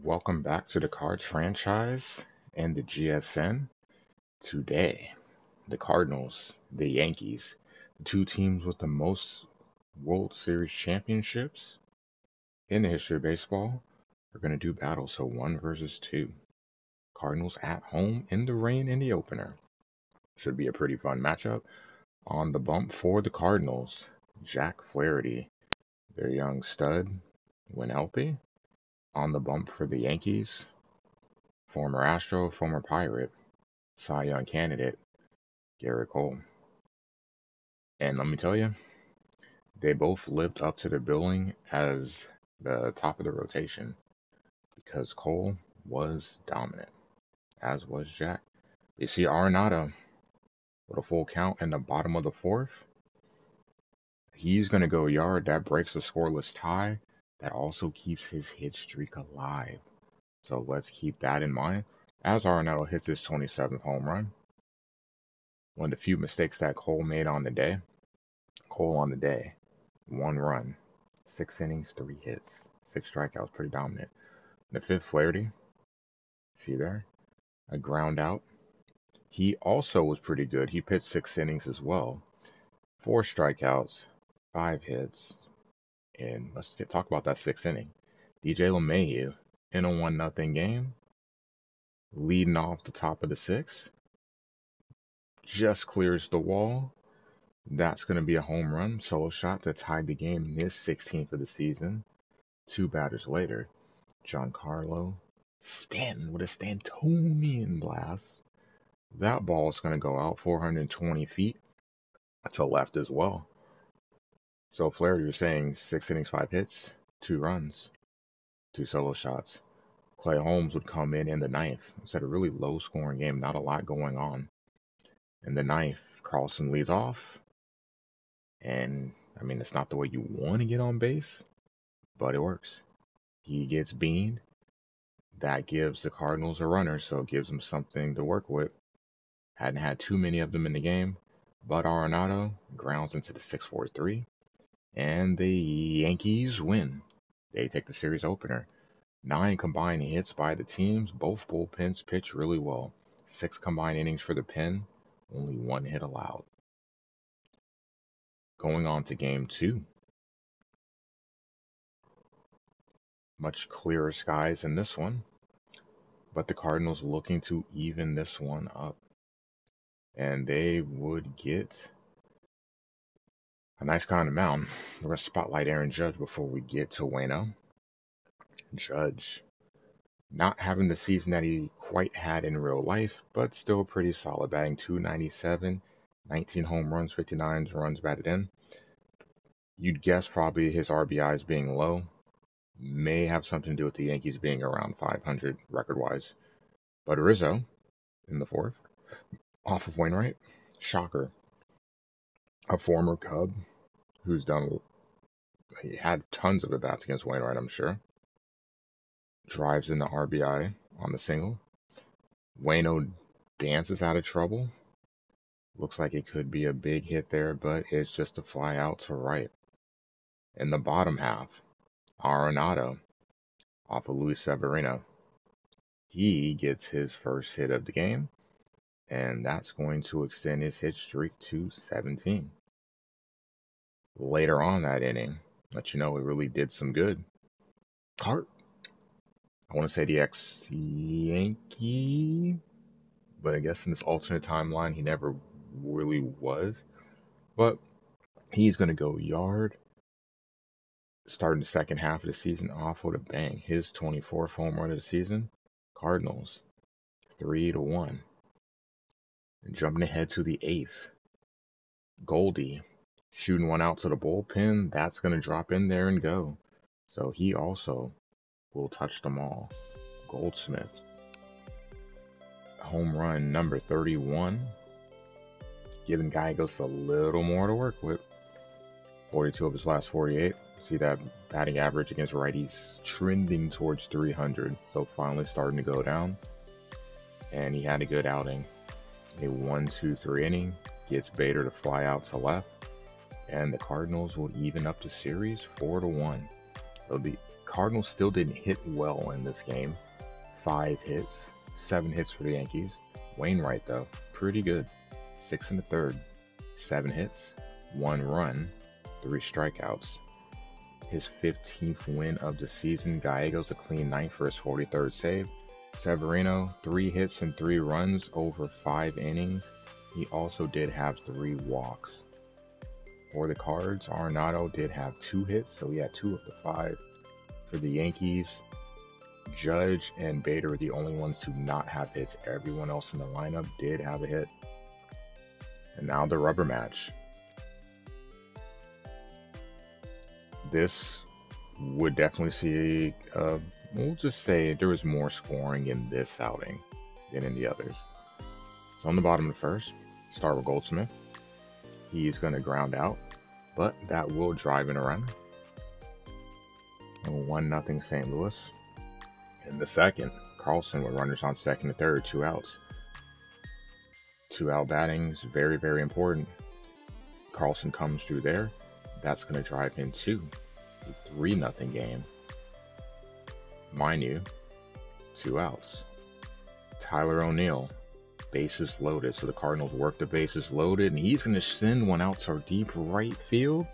Welcome back to the Cards franchise and the GSN. Today, the Cardinals, the Yankees, the two teams with the most World Series championships in the history of baseball, are going to do battle. So, one versus two. Cardinals at home in the rain in the opener. Should be a pretty fun matchup. On the bump for the Cardinals, Jack Flaherty, their young stud, when healthy on the bump for the Yankees, former Astro, former Pirate, Cy Young candidate, Gerrit Cole. And let me tell you, they both lived up to their billing as the top of the rotation because Cole was dominant, as was Jack. You see Arenado with a full count in the bottom of the fourth. He's going to go yard. That breaks the scoreless tie that also keeps his hit streak alive. So let's keep that in mind as Arenado hits his 27th home run. One of the few mistakes that Cole made on the day. Cole on the day, one run, six innings, three hits, six strikeouts, pretty dominant. The fifth, Flaherty, see there, a ground out. He also was pretty good. He pitched six innings as well, four strikeouts, five hits, and let's get, talk about that sixth inning. DJ LeMahieu in a one nothing game, leading off the top of the sixth, just clears the wall. That's going to be a home run solo shot that tied the game, his 16th of the season. Two batters later, Giancarlo Stanton with a Stantonian blast. That ball is going to go out 420 feet to left as well. So Flaherty was saying six innings, five hits, two runs, two solo shots. Clay Holmes would come in in the ninth. It's had a really low scoring game, not a lot going on. In the ninth, Carlson leads off. And I mean, it's not the way you want to get on base, but it works. He gets beaned. That gives the Cardinals a runner, so it gives them something to work with. Hadn't had too many of them in the game, but Arenado grounds into the 6 4 3 and the Yankees win. They take the series opener. Nine combined hits by the teams. Both bullpens pitch really well. Six combined innings for the pen. Only one hit allowed. Going on to game two. Much clearer skies in this one. But the Cardinals looking to even this one up. And they would get a nice kind of mound. We're going to spotlight Aaron Judge before we get to Wayno. Judge not having the season that he quite had in real life, but still pretty solid, batting 297, 19 home runs, 59 runs batted in. You'd guess probably his RBIs being low may have something to do with the Yankees being around 500 record wise. But Rizzo in the fourth, off of Wainwright, shocker. A former Cub who's done he had tons of at bats against Wainwright, I'm sure. Drives in the RBI on the single. Wayno dances out of trouble. Looks like it could be a big hit there, but it's just a fly out to right. In the bottom half, Arenado off of Luis Severino. He gets his first hit of the game, and that's going to extend his hit streak to 17 later on that inning, let you know he really did some good. Hart, I want to say the ex Yankee, but I guess in this alternate timeline, he never really was. But he's going to go yard starting the second half of the season off with a bang. His 24th home run of the season, Cardinals, 3 to 1. And jumping ahead to the eighth, Goldie shooting one out to the bullpen, that's going to drop in there and go. So he also will touch them all. Goldschmidt, home run number 31, giving Gallegos a little more to work with. 42 of his last 48. See that batting average against righties trending towards 300. So finally starting to go down. And he had a good outing. A 1 2 3 inning. Gets Bader to fly out to left and the Cardinals will even up the series four to one. So the Cardinals still didn't hit well in this game. Five hits, seven hits for the Yankees. Wainwright, though, pretty good. Six in the third, seven hits, one run, three strikeouts. His 15th win of the season. Gallegos a clean ninth for his 43rd save. Severino, three hits and three runs over five innings. He also did have three walks. For the Cards, Arenado did have two hits, so he had two of the five. For the Yankees, Judge and Bader are the only ones to not have hits. Everyone else in the lineup did have a hit. And now the rubber match. This would definitely see, uh, we'll just say there was more scoring in this outing than in the others. So on the bottom of the first, start with Goldschmidt. He's going to ground out, but that will drive in a run. And 1 nothing St. Louis. In the second, Carlson with runners on second and third, two outs. Two out batting is very, very important. Carlson comes through there. That's going to drive into a 3 nothing game. Mind you, two outs. Tyler O'Neill, bases loaded. So the Cardinals work the bases loaded, and he's going to send one out to our deep right field.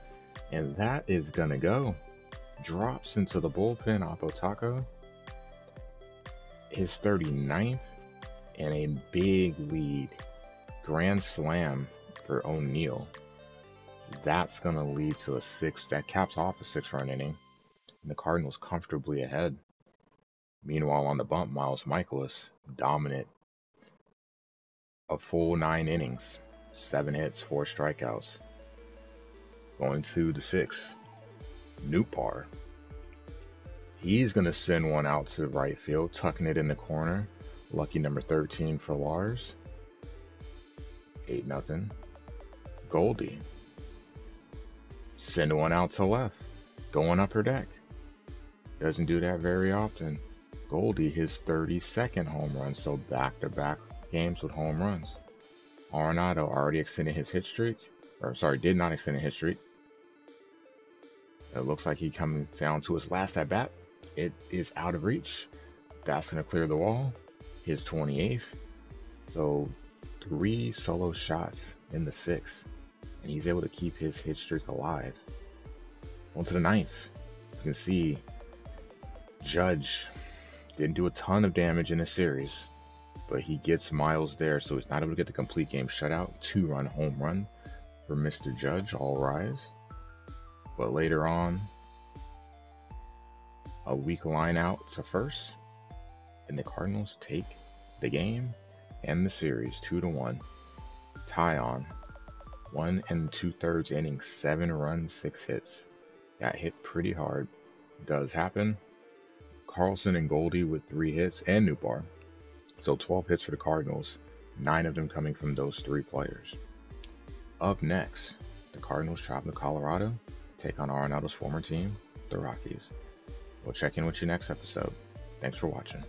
And that is going to go. Drops into the bullpen, Oppo Taco his 39th and a big lead. Grand slam for O'Neill. That's going to lead to a six. That caps off a six run inning. And the Cardinals comfortably ahead. Meanwhile, on the bump, Miles Mikolas, dominant. A full nine innings, seven hits, four strikeouts. Going to the sixth. Nootbaar He's going to send one out to the right field, tucking it in the corner. Lucky number 13 for Lars. 8 nothing. Goldie. Send one out to left. Going up her deck. Doesn't do that very often. Goldie, his 32nd home run, so back to back games with home runs. Arenado already extended his hit streak. Or, sorry, did not extend a hit streak. It looks like he coming down to his last at bat it is out of reach. That's going to clear the wall. His 28th. So three solo shots in the sixth. And he's able to keep his hit streak alive. On to the ninth. You can see Judge didn't do a ton of damage in the series, but he gets Miles there, so he's not able to get the complete game shutout. Two run home run for Mr. Judge, all rise. But later on, a weak line out to first, and the Cardinals take the game and the series two to one. Taillon one and two thirds inning, seven runs, six hits. Got hit pretty hard. Does happen. Carlson and Goldie with three hits and Nootbaar. So 12 hits for the Cardinals, nine of them coming from those three players. Up next, the Cardinals travel to Colorado, take on Arenado's former team, the Rockies. We'll check in with you next episode. Thanks for watching.